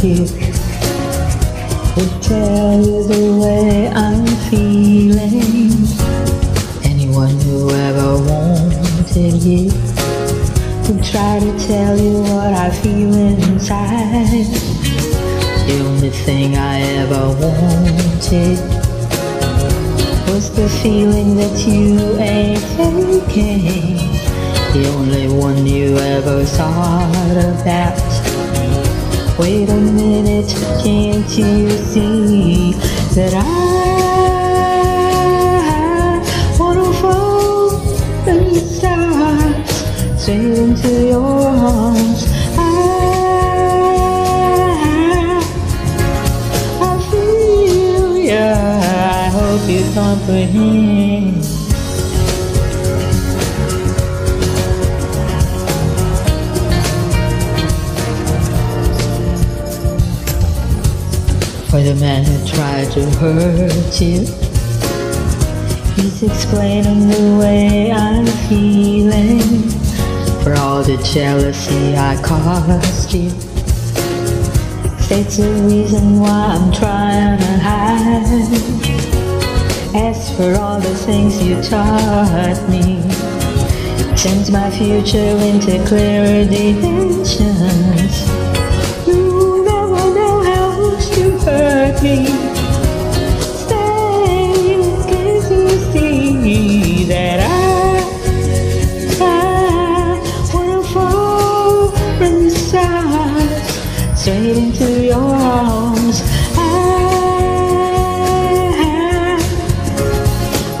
to tell you the way I'm feeling. Anyone who ever wanted you would try to tell you what I feel inside. The only thing I ever wanted was the feeling that you ain't faking. The only one you ever thought about. Wait a minute, can't you see that I wanna fall from the stars straight into your arms? I, I feel yeah, I hope you comprehend. For the man who tried to hurt you. He's explaining the way I'm feeling For all the jealousy I caused you. States the reason why I'm trying to hide. As for all the things you taught me. Turns my future into clearer dimensions much you you see that I, I fall Straight into your arms. I,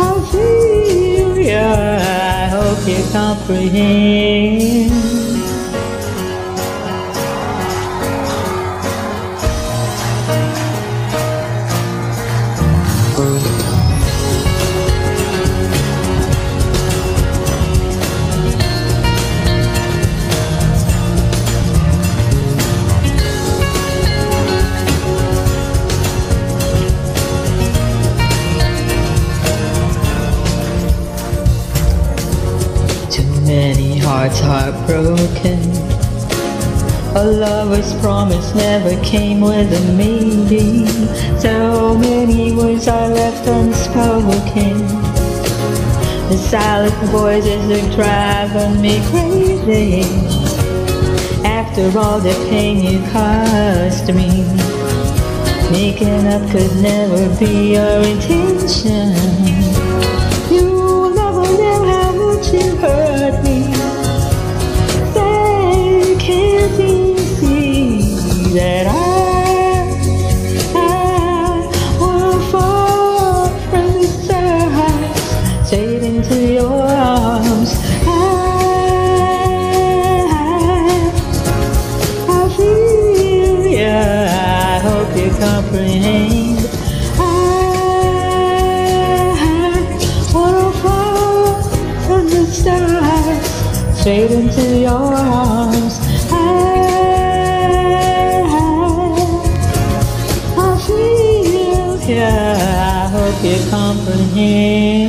I feel yeah, I hope you comprehend hearts heartbroken. A lover's promise never came with a maybe. So many words are left unspoken. The silent voices are driving me crazy. After all the pain you caused me, making up could never be your intention. Comprehend. I wanna fall from the stars straight into your arms. I, I feel, yeah, I hope you comprehend.